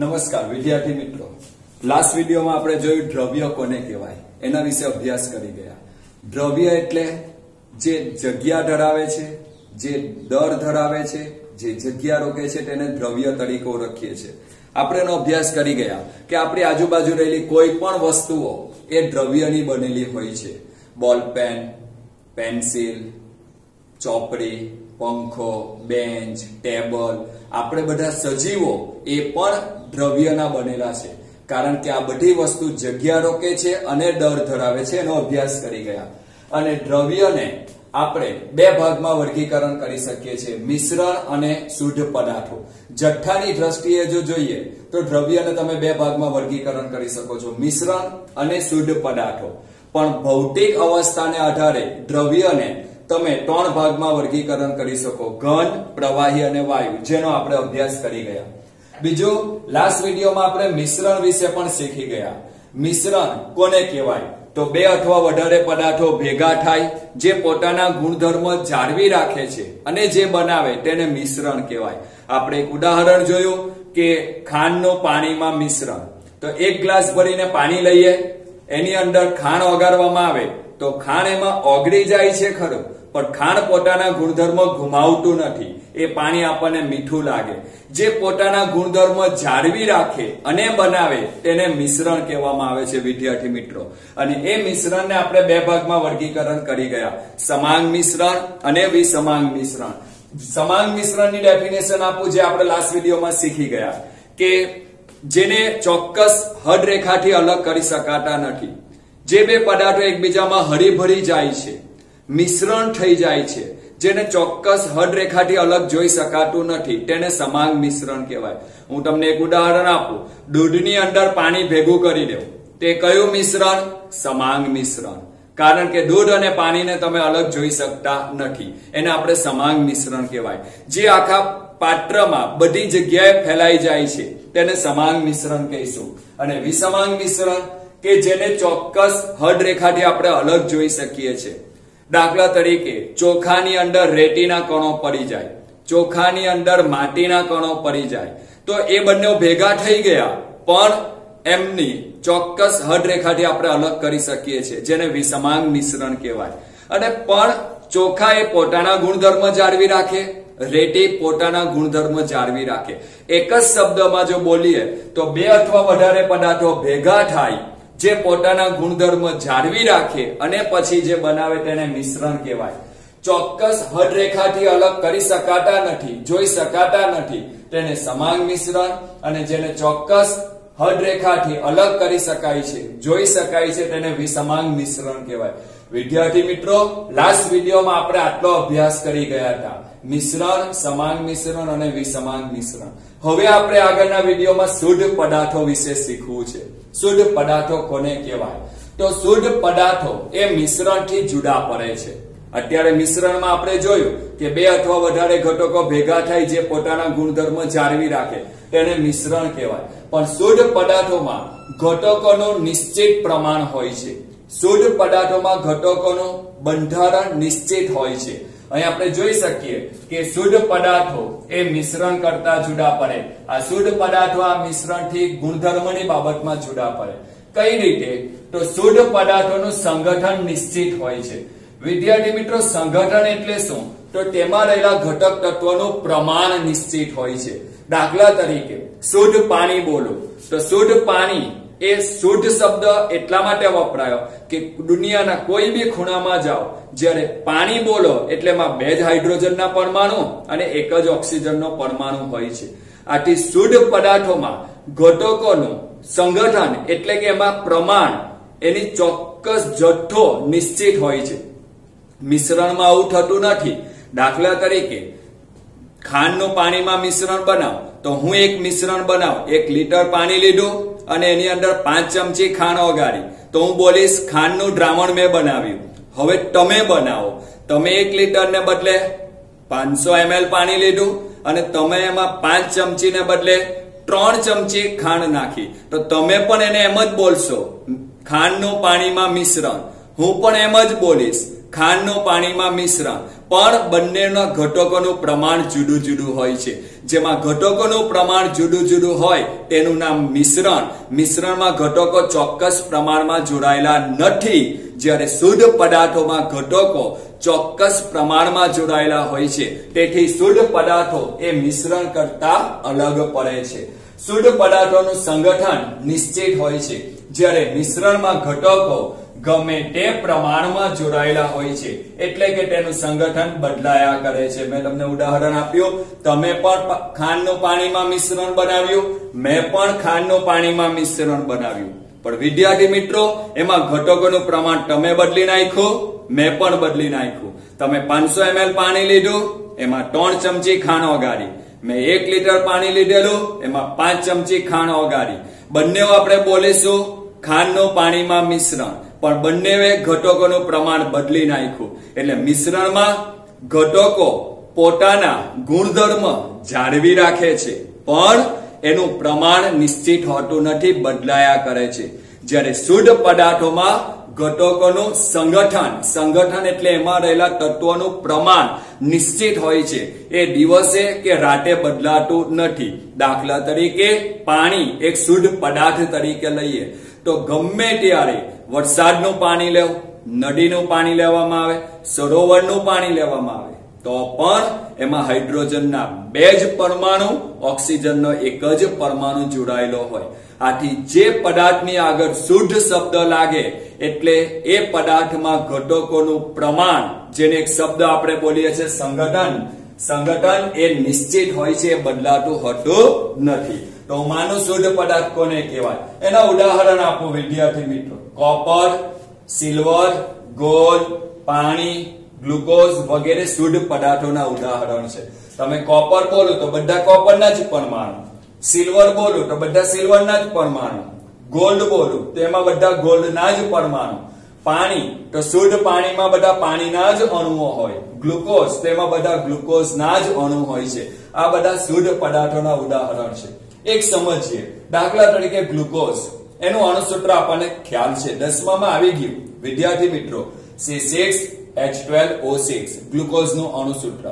નમસ્કાર, વિદ્યાર્થી મિત્રો. લાસ્ટ વિડીયોમાં આપણે જોયું દ્રવ્ય કોને કહેવાય? એના વિશે અભ્યાસ કરી ગયા. દ્રવ્ય એટલે જે જગ્યા ધરાવે છે, જે દર ધરાવે છે, જે જગ્યા રોકે છે, તેને દ્રવ્ય તરીકે ઓળખીએ છીએ આપણે એનો અભ્યાસ કરી ગયા કે આપણી આજુબાજુ રહેલી કોઈ પણ વસ્તુઓ એ દ્રવ્યની બનેલી હોય છે. બોલ પેન, પેન્સિલ, ચોપડી પંખો, બેન્ચ, ટેબલ, આપણે બધા સજીવો એ પણ દ્રવ્યના બનેલા છે. કારણ કે આ બધી વસ્તુ જગ્યા રોકે છે અને ડર ધરાવે છે, એનો અભ્યાસ કરી ગયા. અને દ્રવ્યને આપણે બે ભાગમાં વર્ગીકરણ કરી શકીએ છીએ, મિશ્રણ અને શુદ્ધ પદાર્થો. જથ્થાની દ્રષ્ટિએ જો જોઈએ, તો દ્રવ્યને તમે બે ભાગમાં વર્ગીકરણ કરી શકો છો, મિશ્રણ અને શુદ્ધ પદાર્થો. પણ ભૌતિક અવસ્થાને આધારે દ્રવ્યને તમે ત્રણ ભાગમાં વર્ગીકરણ કરી શકો. ઘન, પ્રવાહી અને વાયુ, જેનો આપણે અભ્યાસ કરી ગયા. બીજું લાસ્ટ વિડીયોમાં આપણે મિશ્રણ વિશે પણ શીખી ગયા. મિશ્રણ કોને કહેવાય? તો બે અથવા વધારે પદાર્થો ભેગા થાય, જે પોતાના ગુણધર્મ જાળવી રાખે છે અને જે બનાવે તેને મિશ્રણ કહેવાય. આપણે એક ઉદાહરણ જોયું કે ખાંડનું પાણીમાં મિશ્રણ. તો એક ગ્લાસ ભરીને પાણી લઈએ, એની અંદર ખાંડ ઓગાળવામાં આવે, તો ખાંડ એમાં ઓગળી જાય છે ખરું. પણ ખાંડ પોતાના ગુણધર્મ ગુમાવતું નથી. એ પાણી આપણને મીઠું લાગે. જે પોતાના ગુણધર્મ જાળવી રાખે અને બનાવે, તેને મિશ્રણ કહેવામાં આવે છે, વિદ્યાર્થી મિત્રો. અને એ મિશ્રણને આપણે બે ભાગમાં વર્ગીકરણ કરી ગયા. સમાંગ મિશ્રણ અને વિસમાંગ મિશ્રણ. સમાંગ મિશ્રણની ડેફિનેશન આપું જે આપણે લાસ્ટ વિડીયોમાં શીખી ગયા. કે જેને ચોક્કસ હદ રેખાથી અલગ કરી શકાતા નથી. જે બે પદાર્થો એકબીજામાં હરીભરી જાય છે. મિશ્રણ થઈ જાય છે. જેને ચોક્કસ હદ રેખાથી અલગ જોઈ શકાતું નથી. તેને સમાંગ મિશ્રણ કહેવાય. હું તમને એક ઉદાહરણ આપું. દૂધની અંદર પાણી ભેગું કરી દેવું. તે કયું મિશ્રણ? સમાંગ મિશ્રણ. કારણ કે દૂધ અને પાણીને તમે અલગ જોઈ શકતા નથી. એને આપણે સમાંગ મિશ્રણ કહેવાય. જે આખા પાત્રમાં બધી જગ્યાએ ફેલાઈ જાય છે. તેને સમાંગ મિશ્રણ કહીશું. અને વિસમાંગ મિશ્રણ કે જેને ચોક્કસ હદ રેખાથી આપણે અલગ જોઈ શકીએ છીએ. દાખલા તરીકે, ચોખાની અંદર રેતીના કણો પડી જાય, ચોખાની અંદર માટીના કણો પડી જાય, તો એ બંને ભેગા થઈ ગયા, પણ એમની ચોક્કસ હદ રેખાથી આપણે અલગ કરી શકીએ છીએ, જેને વિસમાંગ મિશ્રણ કહેવાય. અને પણ ચોખા એ પોતાના ગુણધર્મ જાળવી રાખે, રેતી પોતાના ગુણધર્મ જાળવી રાખે. એક જ શબ્દમાં જો બોલીએ, તો બે અથવા વધારે પદાર્થો ભેગા થાય જે પોતાના ગુણધર્મ જાળવી રાખે અને પછી જે બનાવે તેને મિશ્રણ કહેવાય. ચોક્કસ હદ રેખાથી અલગ કરી શકાતા નથી, જોઈ શકાતા નથી. તેને સમાંગ મિશ્રણ અને જેને ચોક્કસ હદ રેખાથી અલગ કરી શકાય છે, જોઈ શકાય છે, તેને વિસમાંગ મિશ્રણ કહેવાય. વિદ્યાર્થી મિત્રો લાસ્ટ વિડીયોમાં આપણે આટલો અભ્યાસ કરી ગયા હતા. મિશ્રણ સમાંગ મિશ્રણ અને વિસમાંગ મિશ્રણ. હવે આપણે આગળના વિડીયોમાં શુદ્ધ પદાર્થો વિશે શીખવું છે. શુદ્ધ પદાર્થો કોને કહેવાય? તો શુદ્ધ પદાર્થો એ મિશ્રણથી જુદા પડે છે. અત્યારે મિશ્રણમાં આપણે જોયું કે બે અથવા વધારે ઘટકો ભેગા થાય જે પોતાના ગુણધર્મ જાળવી રાખે. તેને મિશ્રણ કહેવાય. પણ શુદ્ધ પદાર્થોમાં ઘટકોનું નિશ્ચિત પ્રમાણ હોય છે. શુદ્ધ પદાર્થોમાં ઘટકોનું બંધારણ નિશ્ચિત હોય છે. અહીં આપણે જોઈ શકીએ કે શુદ્ધ પદાર્થો એ મિશ્રણ કરતા જુદા પડે. આ શુદ્ધ પદાર્થો આ મિશ્રણથી ગુણધર્મની બાબતમાં જુદા પડે. કઈ રીતે? તો શુદ્ધ પદાર્થોનું સંગઠન નિશ્ચિત હોય છે. વિદ્યાર્થી મિત્રો, સંગઠન એટલે શું? તો તેમાં રહેલા ઘટક તત્વોનું પ્રમાણ નિશ્ચિત હોય છે. દાખલા તરીકે, શુદ્ધ પાણી બોલો. તો શુદ્ધ પાણી એ શુદ્ધ શબ્દ એટલા માટે વપરાયો કે દુનિયાના કોઈ બી ખૂણામાં જાઓ, જ્યારે પાણી બોલો એટલે એમાં બે જ હાઇડ્રોજનના પરમાણુ અને એક જ ઓક્સિજનનો પરમાણુ હોય છે. આથી શુદ્ધ પદાર્થોમાં ઘટકોનું સંગઠન એટલે કે એમાં પ્રમાણ એની ચોક્કસ જથ્થો નિશ્ચિત હોય છે. મિશ્રણમાં આવું થતું નથી. દાખલા તરીકે, ખાંડનું પાણીમાં મિશ્રણ બનાવ, તો હું એક મિશ્રણ બનાવ, એક લીટર પાણી લીધું અને એની અંદર પાંચ ચમચી ખાંડ ઓગાળી. તો હું બોલીશ, ખાંડનું દ્રાવણ મેં બનાવ્યું. હવે તમે બનાવો. તમે એક લીટરને બદલે પાંચસો એમએલ પાણી લીધું અને તમે એમાં પાંચ ચમચી ને બદલે ત્રણ ચમચી ખાંડ નાખી. તો તમે પણ એને એમ જ બોલશો, ખાંડનું પાણીમાં મિશ્રણ. હું પણ એમ જ બોલીશ, ખાંડનું પાણીમાં મિશ્રણ. પણ બંનેના ઘટકોનું પ્રમાણ જુદું જુદું હોય છે. જેમાં ઘટકોનું પ્રમાણ જુદું જુદું હોય, તેનું નામ મિશ્રણ. મિશ્રણમાં ઘટકો ચોક્કસ પ્રમાણમાં જોડાયેલા નથી. જ્યારે શુદ્ધ પદાર્થોમાં ઘટકો ચોક્કસ પ્રમાણમાં જોડાયેલા હોય છે, તેથી શુદ્ધ પદાર્થો એ મિશ્રણ કરતા અલગ પડે છે. શુદ્ધ પદાર્થોનું સંગઠન નિશ્ચિત હોય છે. જ્યારે મિશ્રણમાં ઘટકો ગમે તે પ્રમાણમાં જોડાયેલા હોય છે. એટલે કે તેનું સંગઠન બદલાયા કરે છે. મેં તમને ઉદાહરણ આપ્યું. તમે પણ ખાંડનું પાણીમાં મિશ્રણ બનાવ્યું. મેં પણ ખાંડનું પાણીમાં મિશ્રણ બનાવ્યું. પણ વિદ્યાર્થી મિત્રો, એમાં ઘટકોનું પ્રમાણ તમે બદલી નાખ્યું. મેં પણ બદલી નાખ્યું. તમે પાંચસો એમએલ પાણી લીધું. એમાં ત્રણ ચમચી ખાંડ ઓગાળી. મેં એક લીટર પાણી લીધેલું. એમાં પાંચ ચમચી ખાંડ ઓગાળી. બંને આપણે બોલીશું ખાંડનું પાણીમાં મિશ્રણ. પણ બંને ઘટકોનું પ્રમાણ બદલી નાખ્યું. એટલે મિશ્રણમાં ઘટકો પોતાના ગુણધર્મ જાળવી રાખે છે. પણ એનું પ્રમાણ નિશ્ચિત હોતું નથી, બદલાયા કરે છે. જ્યારે શુદ્ધ પદાર્થોમાં ઘટકોનું સંગઠન સંગઠન એટલે એમાં રહેલા તત્વોનું પ્રમાણ નિશ્ચિત હોય છે. એ દિવસે કે રાતે બદલાતું નથી. દાખલા તરીકે પાણી એક શુદ્ધ પદાર્થ તરીકે લઈએ. તો ગમે ત્યારે વરસાદનું પાણી લેવું, નદીનું પાણી લેવામાં આવે, સરોવરનું પાણી લેવામાં આવે, તો પણ એમાં હાઇડ્રોજનના બે જ પરમાણુ, ઓક્સિજનનો એક જ પરમાણુ જોડાયેલો હોય. આથી જે પદાર્થની આગળ શુદ્ધ શબ્દ લાગે, એટલે એ પદાર્થમાં ઘટકોનું પ્રમાણ, જેને એક શબ્દ આપણે બોલીએ છીએ સંગઠન સંગઠન એ નિશ્ચિત હોય છે બદલાતું હોતું નથી. તો માનું શુદ્ધ પદાર્થ કોને કહેવાય? એના ઉદાહરણ આપો વિદ્યાર્થી મિત્રો. કોપર સિલ્વર ગોલ્ડ પાણી ગ્લુકોઝ વગેરે શુદ્ધ પદાર્થોના ઉદાહરણ છે. તમે કોપર બોલો તો બધા કોપરના જ પરમાણુ. સિલ્વર બોલો તો બધા સિલ્વરના જ પરમાણુ. ગોલ્ડ બોલો તો એમાં બધા ગોલ્ડના જ પરમાણુ. પાણી તો શુદ્ધ પાણીમાં બધા પાણીના જ અણુઓ હોય. ગ્લુકોઝ તેમાં બધા ગ્લુકોઝના જ અણુ હોય છે. આ બધા શુદ્ધ પદાર્થોના ઉદાહરણ છે. એક સમજીએ. દાખલા તરીકે ગ્લુકોઝ એનું અણુસૂત્ર આપણને ખ્યાલ છે. દસમામાં આવી ગયું. વિદ્યાર્થી મિત્રો C6 H12O6 ગ્લુકોઝનું અણુસૂત્ર.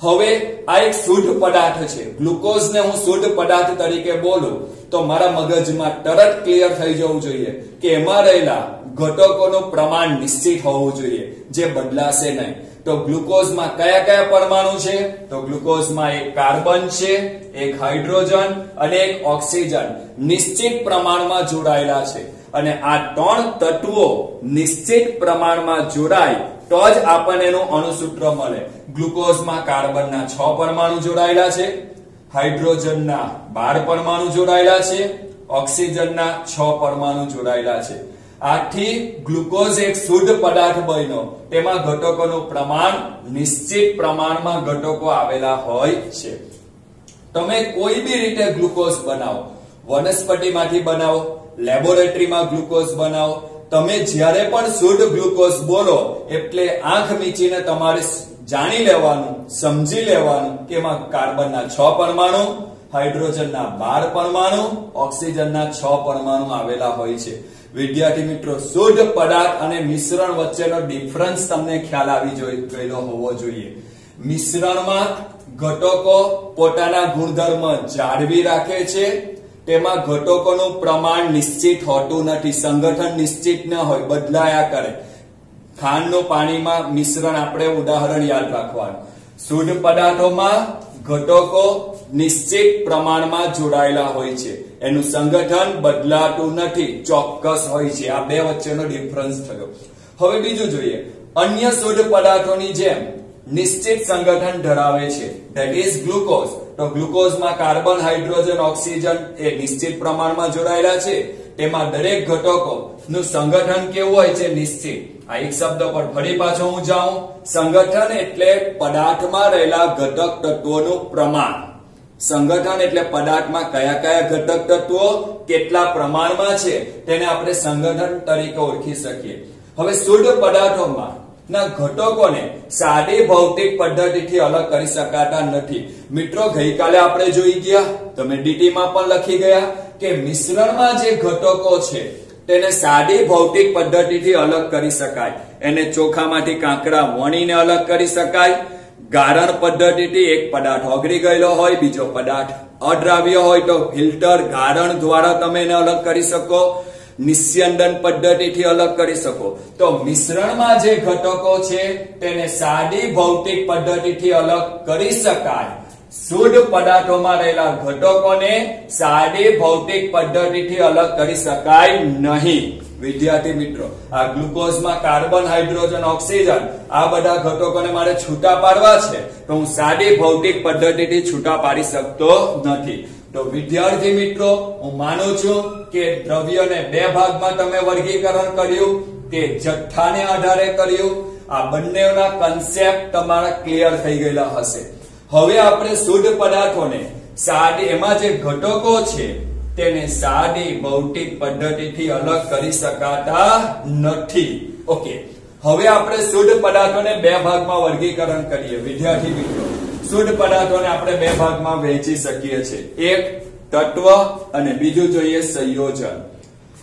હવે આ એક શુદ્ધ પદાર્થ છે. ગ્લુકોઝને હું શુદ્ધ પદાર્થ તરીકે બોલું તો મારા મગજમાં તરત ક્લિયર થઈ જવું જોઈએ કે એમાં રહેલા ઘટકોનું પ્રમાણ નિશ્ચિત હોવું જોઈએ, જે બદલાશે નહીં. તો ગ્લુકોઝમાં કયા કયા પરમાણુ છે? તો ગ્લુકોઝમાં એક કાર્બન છે, એક હાઇડ્રોજન અને એક ઓક્સિજન નિશ્ચિત પ્રમાણમાં જોડાયેલા છે. અને આ ત્રણ તત્વો નિશ્ચિત પ્રમાણમાં જોડાય તો જ આપણને એનું અણુસૂત્ર મળે. ગ્લુકોઝમાં કાર્બનના છ પરમાણુ જોડાયેલા છે, હાઇડ્રોજનના બાર પરમાણુ જોડાયેલા છે, ઓક્સિજનના છ પરમાણુ જોડાયેલા છે. આથી ગ્લુકોઝ એક શુદ્ધ પદાર્થ બન્યો. તેમાં ઘટકોનું પ્રમાણ નિશ્ચિત પ્રમાણમાં ઘટકો આવેલા હોય છે. તમે કોઈ બી રીતે ગ્લુકોઝ બનાવો, વનસ્પતિમાંથી બનાવો, લેબોરેટરીમાં ગ્લુકોઝ બનાવો, તમે જ્યારે પણ શુદ્ધ ગ્લુકોઝ બોલો, એટલે આંખ મીચીને તમારે જાણી લેવાનું, સમજી લેવાનું કે એમાં કાર્બનના છ પરમાણુ, હાઇડ્રોજનના બાર પરમાણુ, ઓક્સિજનના છ પરમાણુ આવેલા હોય છે. વિદ્યાર્થી મિત્રો, શુદ્ધ પદાર્થ અને મિશ્રણ વચ્ચેનો ડિફરન્સ તમને ખ્યાલ આવી ગયેલો હોવો જોઈએ. મિશ્રણમાં ઘટકો પોતાના ગુણધર્મ જાળવી રાખે છે. તેમાં ઘટકોનું પ્રમાણ નિશ્ચિત હોતું નથી, સંગઠન નિશ્ચિત ન હોય, બદલાયા કરે. ખાંડનું પાણીમાં મિશ્રણ આપણે ઉદાહરણ યાદ રાખવાનું. શુદ્ધ પદાર્થોમાં ઘટકો નિશ્ચિત પ્રમાણમાં જોડાયેલા હોય છે. એનું સંગઠન બદલાતું નથી, ચોક્કસ હોય છે. આ બે વચ્ચેનો ડિફરન્સ થયો. હવે બીજું જોઈએ. અન્ય શુદ્ધ પદાર્થોની જેમ નિશ્ચિત સંગઠન ધરાવે છે. ધેટ ઇઝ ગ્લુકોઝ તો ગ્લુકોઝમાં કાર્બન, હાઇડ્રોજન, ઓક્સિજન એ નિશ્ચિત પ્રમાણમાં જોડાયેલા છે. તેમાં દરેક ઘટકો નું સંગઠન કેવું હોય છે? નિશ્ચિત. આ એક શબ્દ પર ફરી પાછો હું જાઉં. સંગઠન એટલે પદાર્થમાં રહેલા ઘટક તત્વોનું પ્રમાણ. સંગઠન એટલે પદાર્થમાં કયા કયા ઘટક તત્વો કેટલા પ્રમાણમાં છે તેને આપણે સંગઠન તરીકે ઓળખી શકીએ. હવે શુદ્ધ પદાર્થોમાં ના ઘટકોને સાદી ભૌતિક પદ્ધતિથી અલગ કરી શકાતા નથી. મિત્રો, ગઈકાલે આપણે જોઈ ગયા. તમે ડીટીમાં પણ લખી ગયા કે મિશ્રણમાં જે ઘટકો છે તેને સાદી ભૌતિક પદ્ધતિથી અલગ કરી શકાય. એને ચોખામાંથી કાંકરા વણીને અલગ કરી શકાય. ગારણ પદ્ધતિથી એક પદાર્થ ઓગળી ગયેલો હોય, બીજો પદાર્થ અદ્રાવ્ય હોય તો ફિલ્ટર ગારણ દ્વારા તમે એને અલગ કરી શકો. નિસ્યંદન પદ્ધતિથી અલગ કરી શકો. તો મિશ્રણમાં જે ઘટકો છે, તેને સાદી ભૌતિક પદ્ધતિથી અલગ કરી શકાય. શુદ્ધ પદાર્થોમાં રહેલા ઘટકોને સાદી ભૌતિક પદ્ધતિથી અલગ કરી શકાય નહીં. વિદ્યાર્થી મિત્રો, આ ગ્લુકોઝમાં કાર્બન, હાઇડ્રોજન, ઓક્સિજન આ બધા ઘટકોને મારે છૂટા પાડવા છે. તો હું સાદી ભૌતિક પદ્ધતિથી છૂટા પાડી શકતો નથી. તો વિદ્યાર્થી મિત્રો, હું માનું છું કે દ્રવ્યને બે ભાગમાં તમે વર્ગીકરણ કર્યું, તે જથ્થાને આધારે કર્યું. આ બંનેના કન્સેપ્ટ તમારા ક્લિયર થઈ ગયેલા હશે. હવે આપણે શુદ્ધ પદાર્થોને સાદી, એમાં જે ઘટકો છે, તેને સાદી ભૌતિક પદ્ધતિથી અલગ કરી શકાતા નથી. ઓકે હવે આપણે શુદ્ધ પદાર્થોને બે ભાગમાં વર્ગીકરણ કરીએ. વિદ્યાર્થી મિત્રો, શુદ્ધ પદાર્થોને આપણે બે ભાગમાં વહેંચી શકીએ છીએ. એક, તત્વ અને બીજું જોઈએ સંયોજન.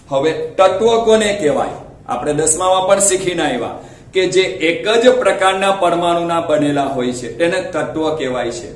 હવે તત્વ કોને કહેવાય? આપણે દસમામાં પણ શીખીને આવ્યા. કે જે એક જ પ્રકારના પરમાણુના બનેલા હોય છે, તેને તત્વ કહેવાય છે.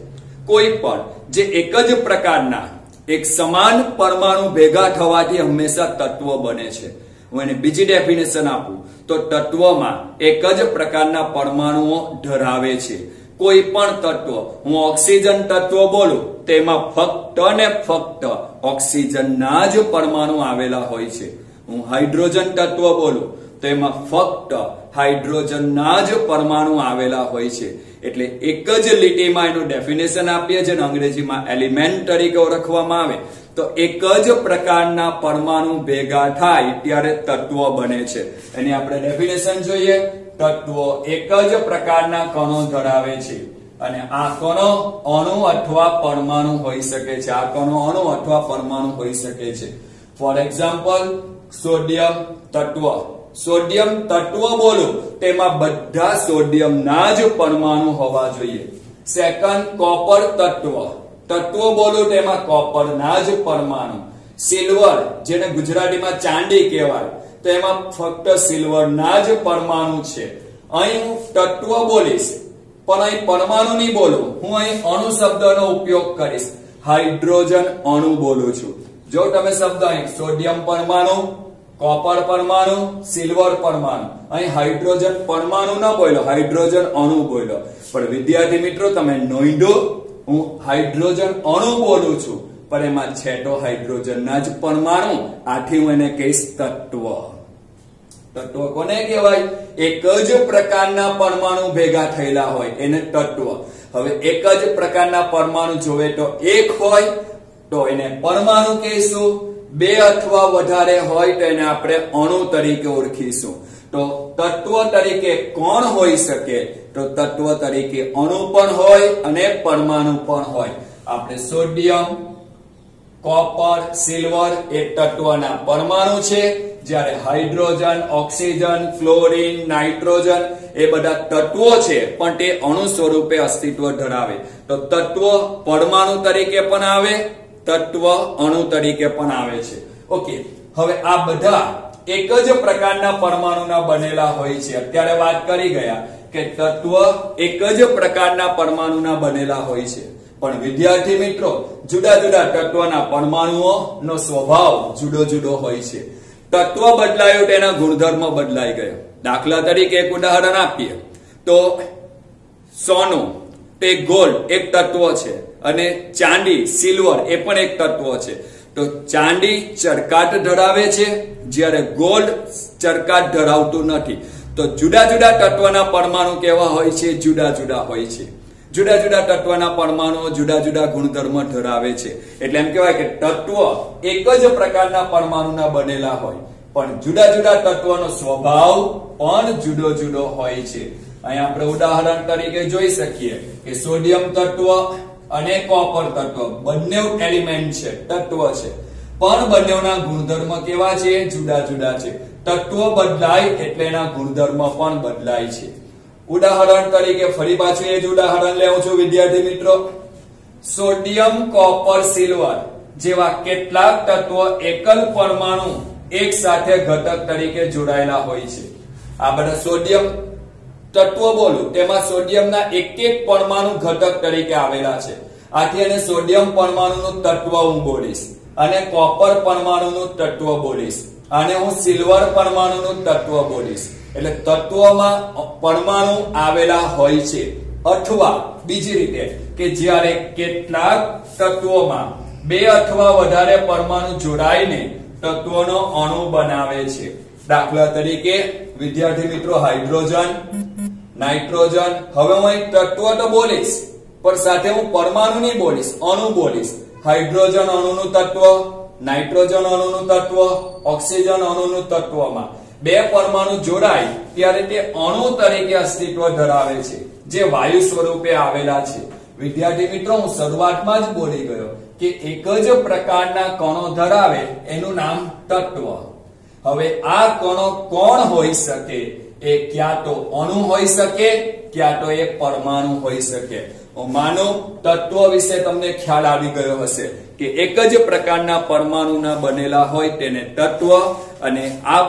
કોઈ પણ જે એક જ પ્રકારના, એક સમાન પરમાણુ ભેગા થવાથી હંમેશા તત્વ બને છે. હું એને બીજી ડેફિનેશન આપું, તો તત્વમાં એક જ પ્રકારના પરમાણુઓ ધરાવે છે. કોઈ પણ તત્વ, હું ઓક્સિજન તત્વ બોલું, તેમાં ફક્ત ને ફક્ત ઓક્સિજનના જ પરમાણુ આવેલા હોય છે. હું હાઇડ્રોજન તત્વ બોલું તો એમાં ફક્ત હાઇડ્રોજનના જ પરમાણુ આવેલા હોય છે. એટલે એક જ લીટીમાં એનું ડેફિનેશન આપીએ છીએ અંગ્રેજીમાં એલિમેન્ટ તરીકે ઓળખવામાં આવે. તો એક જ પ્રકારના પરમાણુ ભેગા થાય ત્યારે તત્વ બને છે. એની આપણે ડેફિનેશન જોઈએ. તત્વો એક જ પ્રકારના કણો ધરાવે છે. અને આ કણો અણુ અથવા પરમાણુ હોઈ શકે છે. આ કણો અણુ અથવા પરમાણુ હોઈ શકે છે. ફોર એક્ઝામ્પલ સોડિયમ તત્વ. સોડિયમ તત્વ બોલો, તેમાં બધા સોડિયમના જ પરમાણુ હોવા જોઈએ. સેકન્ડ કોપર તત્વ. તત્વ બોલો, તેમાં કોપરના જ પરમાણુ. સિલ્વર જેને ગુજરાતીમાં ચાંદી કહેવાય તો એમાં ફક્ત સિલ્વરના જ પરમાણુ છે. અહીં હું તત્વ બોલીશ, પણ અહીં પરમાણુ નહીં બોલું. હું અહીં અણુ શબ્દનો ઉપયોગ કરીશ. હાઇડ્રોજન અણુ બોલું છું. જો તમે શબ્દ અહીં સોડિયમ પરમાણુ કોપર પરમાણુ, સિલ્વર પરમાણુ. અહીં હાઇડ્રોજન પરમાણુ ન બોલ્યો હાઇડ્રોજન અણુ બોલ્યો પણ વિદ્યાર્થી મિત્રો, તમે નોંધો, હું હાઇડ્રોજન અણુ બોલું છું, પણ એમાં છે તો હાઇડ્રોજનના જ પરમાણુ. આથી હું એને કહીશ તત્વ. તત્વ કોને કહેવાય? એક જ પ્રકારના પરમાણુ ભેગા થયેલા હોય, એને તત્વ. હવે એક જ પ્રકારના પરમાણુ જોવે તો એક હોય, તો એને પરમાણુ કહીશું. બે અથવા વધારે હોય તો એને આપણે અણુ તરીકે ઓળખીશું. તો તત્વ તરીકે કોણ હોઈ શકે? તો તત્વ તરીકે અણુ પણ હોય અને પરમાણુ પણ હોય. આપણે સોડિયમ, કોપર, સિલ્વર એ તત્વના પરમાણુ છે. જ્યારે હાઇડ્રોજન, ઓક્સિજન, ફ્લોરિન, નાઇટ્રોજન એ બધા તત્વો છે, પણ તે અણુ સ્વરૂપે અસ્તિત્વ ધરાવે. તો તત્વ પરમાણુ તરીકે પણ આવે તત્વ અણુ તરીકે પણ આવે છે. ઓકે હવે આ બધા એક જ પ્રકારના પરમાણુના બનેલા હોય છે. અત્યારે વાત કરી ગયા કે તત્વ એક જ પ્રકારના પરમાણુના બનેલા હોય છે. પણ વિદ્યાર્થી મિત્રો, જુદા જુદા તત્વના પરમાણુઓ નો સ્વભાવ જુદો જુદો હોય છે. તત્વ બદલાયું તેના ગુણધર્મ બદલાઈ ગયો. દાખલા તરીકે એક ઉદાહરણ આપીએ. તો સોનું, તે ગોલ્ડ એક તત્વ છે. અને ચાંદી સિલ્વર, એ પણ એક તત્વ છે. તો ચાંદી ચરકાટ ધરાવે છે, જ્યારે ગોલ્ડ ચરકાટ ધરાવતું નથી. તો જુદા જુદા તત્વના પરમાણુ કેવા હોય છે? જુદા જુદા હોય છે. જુદા જુદા તત્વના પરમાણુઓ જુદા જુદા ગુણધર્મ ધરાવે છે. એટલે એમ કહેવાય કે તત્વ એક જ પ્રકારના પરમાણુના બનેલા હોય. પણ જુદા જુદા તત્વનો સ્વભાવ પણ જુદો જુદો હોય છે. અહીં આપણે ઉદાહરણ તરીકે જોઈ શકીએ કે સોડિયમ તત્વ અને કોપર તત્વ. બંને એલિમેન્ટ છે, તત્વ છે. પણ બંનેના ગુણધર્મ કેવા છે? જુદા જુદા છે. તત્વ બદલાય એટલે એના ગુણધર્મ પણ બદલાય છે. ઉદાહરણ તરીકે ફરી પાછું એ જ ઉદાહરણ લેવું છું, વિદ્યાર્થી મિત્રો. સોડિયમ, કોપર, સિલ્વર જેવા કેટલાક તત્વો એકલ પરમાણુ એક સાથે ઘટક તરીકે જોડાયેલા હોય છે. આ બધા સોડિયમ તત્વો બોલું. તેમાં સોડિયમના એક એક પરમાણુ ઘટક તરીકે આવેલા છે. આથી એને સોડિયમ પરમાણુનું તત્વ હું બોલીશ અને કોપર પરમાણુનું તત્વ બોલીશ અને હું સિલ્વર પરમાણુનું તત્વ બોલીશ. એટલે તત્વોમાં પરમાણુ આવેલા હોય છે. અથવા બીજી રીતે કે જ્યારે કેટલાક તત્વોમાં બે અથવા વધારે પરમાણુ જોડાઈને તત્વોનો અણુ બનાવે છે. દાખલા તરીકે, વિદ્યાર્થી મિત્રો, હાઇડ્રોજન નાઇટ્રોજન, હવે હું એક તત્વ તો બોલીશ, પણ સાથે હું પરમાણુ નહીં બોલીશ, અણુ બોલીશ. હાઇડ્રોજન અણુનું તત્વ, નાઇટ્રોજન અણુનું તત્વ, ઓક્સિજન અણુનું તત્વમાં. બે પરમાણુ જોડાય ત્યારે તે અણુ તરીકે અસ્તિત્વ ધરાવે છે, જે વાયુ સ્વરૂપે આવેલા છે. વિદ્યાર્થી મિત્રો, હું શરૂઆતમાં જ બોલી ગયો કે એક જ પ્રકારના કણો ધરાવે, એનું નામ તત્વ. હવે આ કણો કોણ હોઈ શકે? એ ક્યાં તો અણુ હોઈ શકે, ક્યાં તો એ પરમાણુ હોઈ શકે. હું તત્વ વિશે તમને ખ્યાલ આવી ગયો હશે કે એક જ પ્રકારના પરમાણુના બનેલા હોય તેને તત્વ અને આ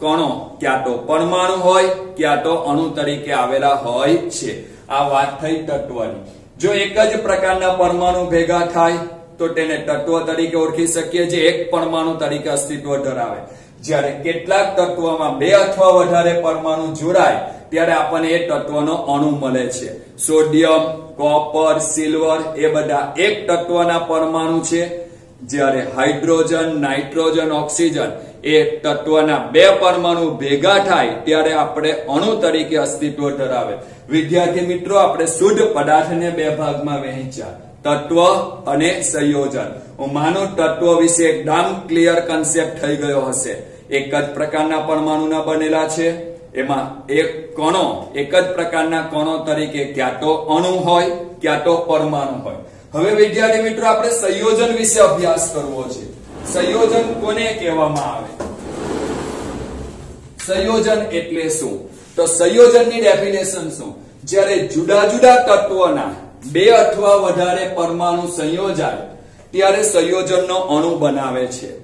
કણો ક્યાં તો પરમાણુ હોય, ક્યાં તો અણુ તરીકે આવેલા હોય છે. આ વાત થઈ તત્વની. જો એક જ પ્રકારના પરમાણુ ભેગા થાય, તો તેને તત્વ તરીકે ઓળખી શકીએ જે એક પરમાણુ તરીકે અસ્તિત્વ ધરાવે. જ્યારે કેટલાક તત્વમાં બે અથવા વધારે પરમાણુ જોડાય, ત્યારે આપણને એ તત્વનો અણુ મળે છે. સોડિયમ, કોપર, સિલ્વર એ બધા એક તત્વના પરમાણુ છે. જ્યારે હાઇડ્રોજન, નાઇટ્રોજન, ઓક્સિજન એ તત્વના બે પરમાણુ ભેગા થાય, ત્યારે આપણે અણુ તરીકે અસ્તિત્વ ધરાવે. વિદ્યાર્થી મિત્રો, આપણે શુદ્ધ પદાર્થને બે ભાગમાં વહેંચ્યા. તત્વ અને સંયોજન. હું માનું તત્વ વિશે એકદમ ક્લિયર કન્સેપ્ટ થઈ ગયો હશે. એક જ પ્રકારના પરમાણુના બનેલા છે. એમાં એક કણો, એક જ પ્રકારના કણો તરીકે ક્યાં તો અણુ હોય, ક્યાં તો પરમાણુ હોય. હવે વિદ્યાર્થી મિત્રો, આપણે સંયોજન વિશે અભ્યાસ કરવો છે. સંયોજન કોને કહેવામાં આવે? સંયોજન એટલે શું? તો સંયોજનની ડેફિનેશન શું? જ્યારે જુદા જુદા તત્વોના બે અથવા વધારે પરમાણુ સંયોજાય, ત્યારે સંયોજનનો અણુ બનાવે છે.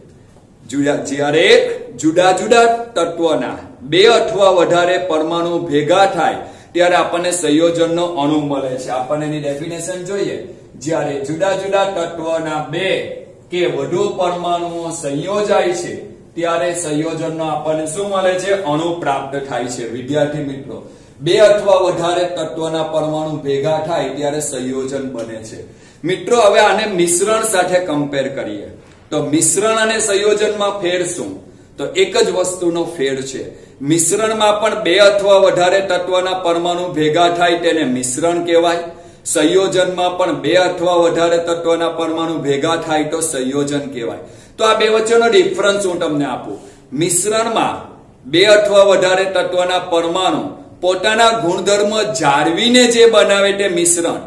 જ્યારે જુદા જુદા તત્વના, બે અથવા વધારે પરમાણુ ભેગા થાય, ત્યારે આપણને સંયોજનનો અણુ મળે છે. આપણને એની ડેફિનેશન જોઈએ. જ્યારે જુદા જુદા તત્વના બે કે વધુ પરમાણુઓ સંયોજાય છે, ત્યારે સંયોજનનો આપણને શું મળે છે? અણુ પ્રાપ્ત થાય છે. વિદ્યાર્થી મિત્રો, બે અથવા વધારે તત્વના પરમાણુ ભેગા થાય, ત્યારે સંયોજન બને છે. મિત્રો, હવે આને મિશ્રણ સાથે કમ્પેર કરીએ. તો મિશ્રણ અને સંયોજનમાં ફેર શું? તો એક જ વસ્તુનો ફેર છે. મિશ્રણમાં પણ બે અથવા વધારે તત્વના પરમાણુ ભેગા થાય તેને મિશ્રણ કહેવાય. સંયોજનમાં પણ બે અથવા વધારે તત્વના પરમાણુ ભેગા થાય તો સંયોજન કહેવાય. તો આ બે વચ્ચેનો ડિફરન્સ હું તમને આપું. મિશ્રણમાં બે અથવા વધારે તત્વના પરમાણુ પોતાના ગુણધર્મ જાળવીને જે બનાવે તે મિશ્રણ.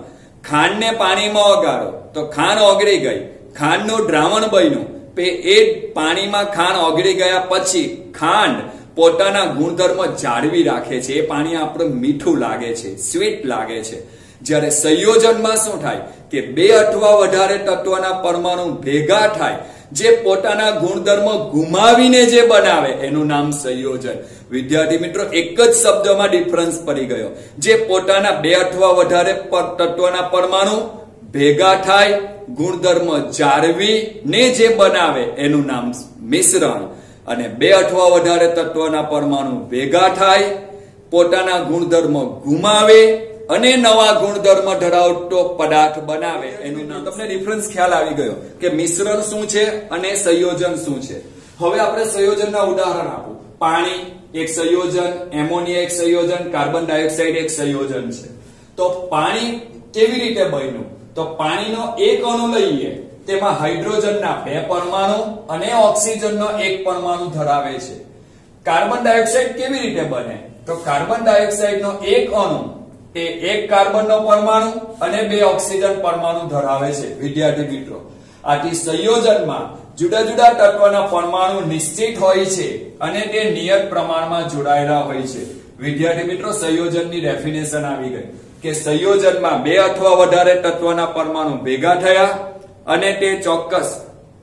ખાંડને પાણીમાં ઓગાળો. તો ખાંડ ઓગળી ગઈ. ખાંડનું દ્રાવણ બન્યું. એ પાણીમાં ખાંડ ઓગળી ગયા પછી ખાંડ પોતાના ગુણધર્મ જાળવી રાખે છે. એ પાણી આપણે મીઠું લાગે છે, સ્વીટ લાગે છે. જ્યારે સંયોજનમાં શું થાય કે બે અથવા વધારે તત્વના પરમાણુ ભેગા થાય, જે પોતાના ગુણધર્મ ગુમાવીને જે બનાવે, એનું નામ સંયોજન. વિદ્યાર્થી મિત્રો, એક જ શબ્દમાં ડિફરન્સ પડી ગયો. જે પોતાના બે અથવા વધારે તત્વના પરમાણુ ભેગા થાય ગુણધર્મ જાળવી ને જે બનાવે એનું નામ મિશ્રણ. અને બે અથવા વધારે તત્વના પરમાણુ ભેગા થાય, પોતાના ગુણધર્મ ગુમાવે અને નવા ગુણધર્મ ધરાવતો પદાર્થ બનાવે એનું નામ તમને ડિફરન્સ ખ્યાલ આવી ગયો કે મિશ્રણ શું છે અને સંયોજન શું છે. હવે આપણે સંયોજનના ઉદાહરણ આપું. પાણી એક સંયોજન, એમોનિયા એક સંયોજન, કાર્બન ડાયોક્સાઇડ એક સંયોજન છે. તો પાણી કેવી રીતે બન્યું? તો પાણીનો એક અણુ લઈએ, તેમાં હાઇડ્રોજનના બે પરમાણુ અને ઓક્સિજનનો એક પરમાણુ ધરાવે છે. કાર્બન ડાયોક્સાઇડ કેવી રીતે બને? તો કાર્બન ડાયોક્સાઇડનો એક અણુ એ એક કાર્બનનો પરમાણુ અને બે ઓક્સિજન પરમાણુ ધરાવે છે. વિદ્યાર્થી મિત્રો, આથી સંયોજનમાં જુદા જુદા તત્વના પરમાણુ નિશ્ચિત હોય છે અને તે નિયત પ્રમાણમાં જોડાયેલા હોય છે. વિદ્યાર્થી મિત્રો, સંયોજનની ડેફિનેશન આવી ગઈ. કે સંયોજનમાં બે અથવા વધારે તત્વના પરમાણુ ભેગા થયા અને તે ચોક્કસ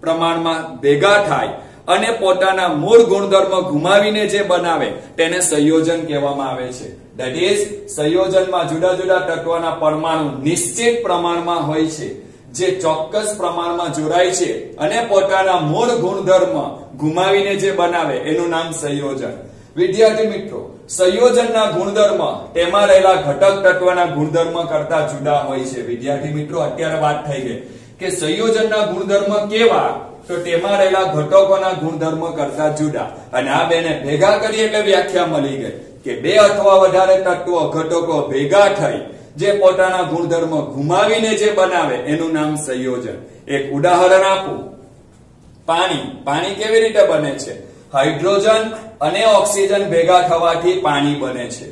પ્રમાણમાં ભેગા થાય અને પોતાના મૂળ ગુણધર્મ ગુમાવીને જે બનાવે તેને સંયોજન કહેવામાં આવે છે. ધેટ ઇઝ સંયોજનમાં જુદા જુદા તત્વના પરમાણુ નિશ્ચિત પ્રમાણમાં હોય છે, જે ચોક્કસ પ્રમાણમાં જોડાય છે અને પોતાના મૂળ ગુણધર્મ ગુમાવીને જે બનાવે, એનું નામ સંયોજન. વિદ્યાર્થી મિત્રો સંયોજનના ગુણધર્મ, તેમાં રહેલા ઘટક તત્વના ગુણધર્મ કરતા જુદા હોય છે. વિદ્યાર્થી મિત્રો, અત્યારે વાત થઈ ગઈ કે સંયોજનના ગુણધર્મ કેવા? તો તેમાં રહેલા ઘટકોના ગુણધર્મ કરતા જુદા. અને આ બેને ભેગા કરી એટલે વ્યાખ્યા મળી ગઈ કે બે અથવા વધારે તત્વો ઘટકો ભેગા થઈ જે પોતાના ગુણધર્મ ગુમાવીને જે બનાવે, એનું નામ સંયોજન. એક ઉદાહરણ આપું. પાણી. પાણી કેવી રીતે બને છે? હાઇડ્રોજન અને ઓક્સિજન ભેગા થવાથી પાણી બને છે.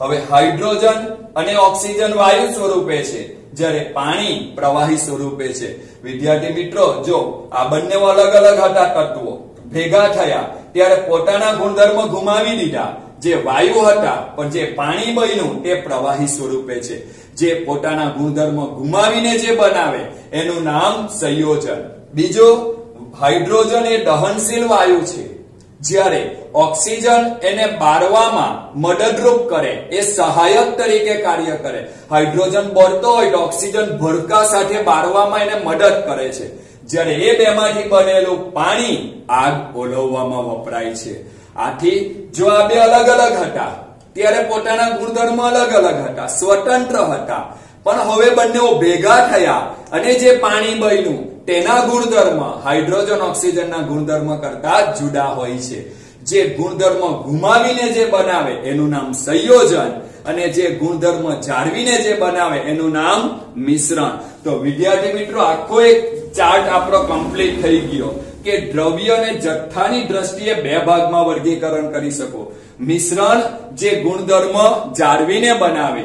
હવે હાઇડ્રોજન અને ઓક્સિજન વાયુ સ્વરૂપે છે, જ્યારે પાણી પ્રવાહી સ્વરૂપે છે. વિદ્યાર્થી મિત્રો, જો આ બંને અલગ અલગ હતા તત્વો ભેગા થયા, ત્યારે પોતાના ગુણધર્મ ગુમાવી દીધા. જે વાયુ હતા, પણ જે પાણી બન્યું, તે પ્રવાહી સ્વરૂપે છે. જે પોતાના ગુણધર્મ ગુમાવીને જે બનાવે, એનું નામ સંયોજન. બીજો, હાઇડ્રોજન એ દહનશીલ વાયુ છે. જ્યારે ઓક્સિજન એને બાળવામાં મદદરૂપ કરે, એ સહાયક તરીકે કાર્ય કરે. હાઇડ્રોજન બળતો હોય તો ઓક્સિજન ભડકા સાથે બાળવામાં એને મદદ કરે છે. જ્યારે એ બેમાંથી બનેલું પાણી આગ ઓલવવામાં વપરાય છે. આથી જો આ બે અલગ અલગ હતા, ત્યારે પોતાના ગુણધર્મ અલગ અલગ હતા, સ્વતંત્ર હતા. પણ હવે બંનેઓ ભેગા થયા અને જે પાણી બન્યું તેના ગુણધર્મ હાઇડ્રોજન ઓક્સિજનના ગુણધર્મ કરતા જુદા હોય છે. જે ગુણધર્મ ગુમાવીને જે બનાવે, એનું નામ સંયોજન અને જે ગુણધર્મ જાળવીને જે બનાવે, એનું નામ મિશ્રણ. તો વિદ્યાર્થી મિત્રો, આખો એક ચાર્ટ આપણો કમ્પ્લીટ થઈ ગયો કે દ્રવ્ય અને જથ્થાની દ્રષ્ટિએ બે ભાગમાં વર્ગીકરણ કરી શકો. મિશ્રણ જે ગુણધર્મ જાળવીને બનાવે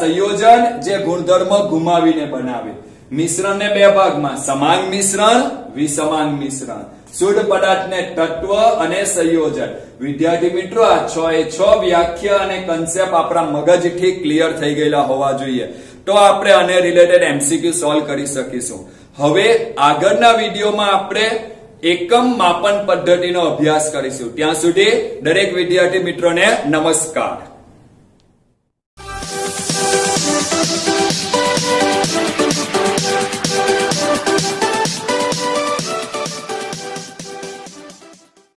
સંયોજન જે ગુણધર્મ ગુમાવીને બનાવે. મિશ્રણને બે ભાગમાં, સમાન મિશ્રણ, વિસમાન મિશ્રણ. શુદ્ધ પદાર્થને તત્વ અને સંયોજન. વિદ્યાર્થી મિત્રો, આ છ એ છ વ્યાખ્યા અને કન્સેપ્ટ આપણા મગજથી ક્લિયર થઈ ગયેલા હોવા જોઈએ. તો આપણે આને રિલેટેડ એમસીક્યુ સોલ્વ કરી શકીશું. હવે આગળના વિડીયોમાં આપણે એકમ માપન પદ્ધતિનો અભ્યાસ કરીશું. ત્યાં સુધી દરેક વિદ્યાર્થી મિત્રોને નમસ્કાર.